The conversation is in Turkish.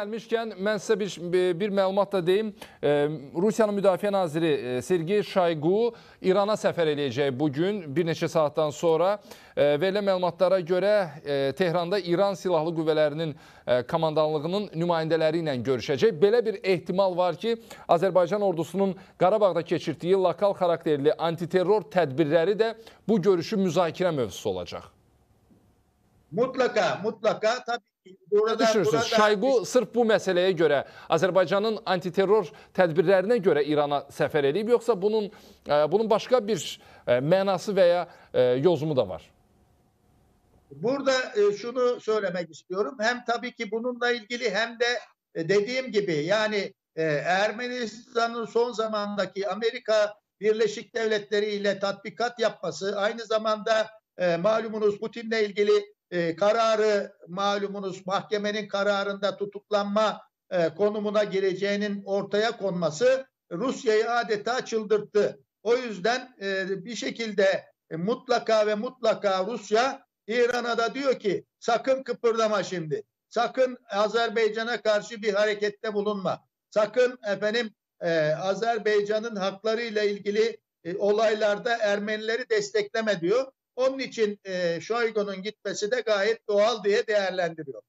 Gəlmişkən mən sizə bir, bir məlumat da deyim. E, Rusiyanın Müdafiə Naziri e, Sergey Şaygu İrana səfər eləyəcək bu gün bir neçə saatdan sonra. E, Verilən məlumatlara görə Tehranda İran Silahlı Qüvvələrinin komandanlığının nümayəndələri ilə görüşəcək. Belə bir ehtimal var ki, Azərbaycan ordusunun Qarabağda keçirdiyi lokal xarakterli antiterror tədbirləri də bu görüşün müzakirə mövzusu olacaq. Mutlaka, mutlaka tabii Burada, düşünürsünüz? burada Şaygu sırf bu meseleye göre Azerbaycan'ın antiterror tedbirlerine göre İran'a sefer edip yoksa bunun e, bunun başka bir e, manası veya e, yozumu da var. Burada şunu söylemek istiyorum. Hem tabii ki bununla ilgili hem de dediğim gibi yani Ermenistan'ın son zamandaki Amerika Birleşik Devletleri ile tatbikat yapması aynı zamanda malumunuz Putin'le ilgili e, kararı malumunuz mahkemenin kararında tutuklanma e, konumuna gireceğinin ortaya konması Rusya'yı adeta çıldırttı. O yüzden e, bir şekilde e, mutlaka ve mutlaka Rusya İran'a da diyor ki sakın kıpırdama şimdi. Sakın Azerbaycan'a karşı bir harekette bulunma. Sakın efendim e, Azerbaycan'ın haklarıyla ilgili e, olaylarda Ermenileri destekleme diyor. Onun için e, Şoygu'nun gitmesi de gayet doğal diye değerlendiriyor.